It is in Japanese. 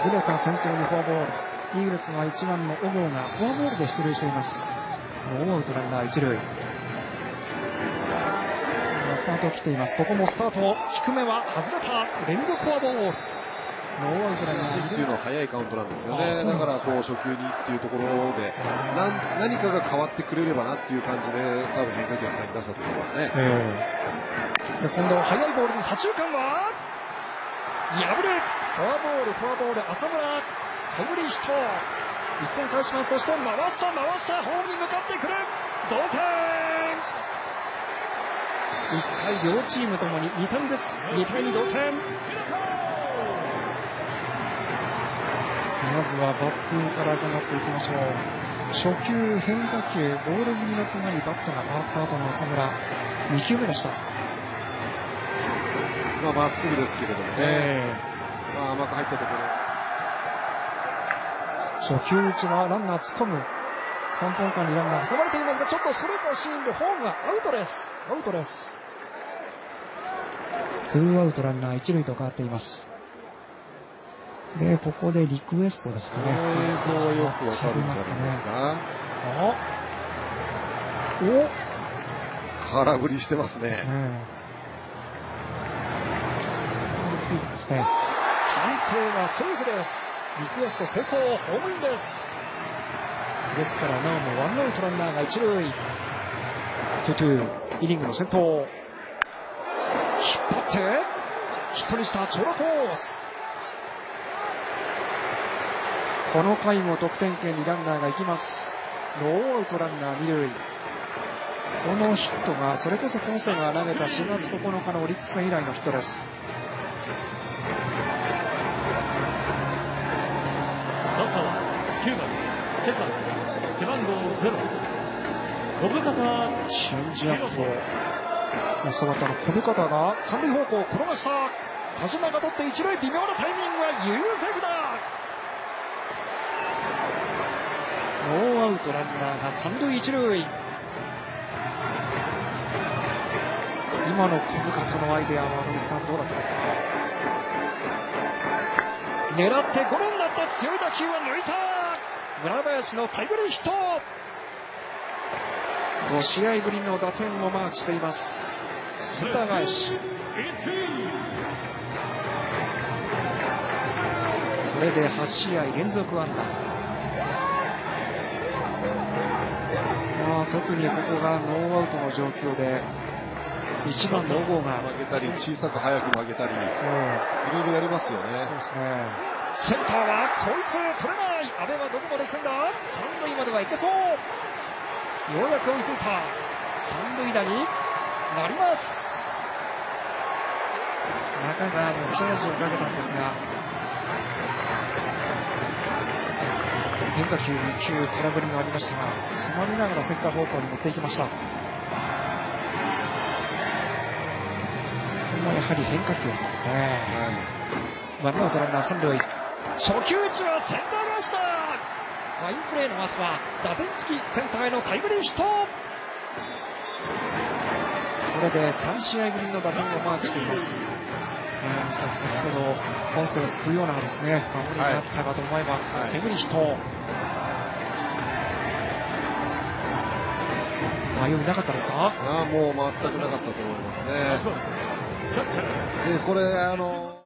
外れた先頭にフォアボールイーグルスは1番の小郷がフォアボールで出塁しています。ノーアウトランナー一塁スタートを切っています。ここもスタート低めは外れた連続フォアボールノーアウトランナーっていうのは早いカウントなんですよね。だからこう初球にっていうところで何何かが変わってくれればなっていう感じで多分変化球が先に出したと思いますね、えー、で今度は速いボールに左中間は破れフォアボールフォアボール浅村。タイムリーヒット。1点返します。そして回した回した。ホームに向かってくる。同点。1回両チームともに2点ずつ。2対2同点。まずはバッティングから伺っていきましょう。初球変化球ボール気味の球にバットが回った後の浅村。2球目でした。まあまっすぐですけれどもね、えー、まあ甘く入ったところ初球打ちはランナー突っ込む3分間にランナー挟まれていますがちょっとそれたシーンでホームがアウトですアウトですツーアウトランナー一塁と変わっていますで、ここでリクエストですかね。映像はよくわかるんじゃないですか。あお空振りしてますね。ですね。スピードですね。判定はセーフです。リクエスト成功、ホームインです。ですから、なおもワンアウトランナーが一塁。トゥトゥ、イニングの先頭。引っ張って、ヒットにした長打コース。この回も得点圏にランナーが行きますノーアウトランナー二塁このヒットがそれこそコンセが投げた4月9日のオリックス以来のヒットです9番セカンド背番号ゼロ。小深田チェンジアップ。の小深田が三塁方向転がした。田島が取って一塁微妙なタイミングは優セーフだ。ノーアウトランナーが三塁一塁。今の小深田のアイデアは森さんどうなってますか？狙ってゴロになった。強い打球は抜いた村林のタイムリーヒット。5試合ぶりの打点をマークしています。センター返しこれで8試合連続安打。特にここがノーアウトの状況で1番の小郷が。曲げたり小さく早く曲げたり、いろいろやりますよね。そうですねセンターはこいつ取れない。阿部はどこまで行くんだ？三塁までは行けそう。ようやく追いついた。三塁打になります。中川のチャージをかけたんですが。変化球2球空振りがありましたが詰まりながらセンター方向に持っていきました。やはり変化球ですね、はい、ワンアウトランナー三塁初球打ちはセンター返しだファインプレーの後は打点付きセンターへのタイムリーヒット。これで3試合ぶりの打点をマークしています。先ほど本戦を救うようなですね守りがあったかと思えば、はい、タイムリーヒット。迷いなかったですか？あもう全くなかったと思いますね。でこれあの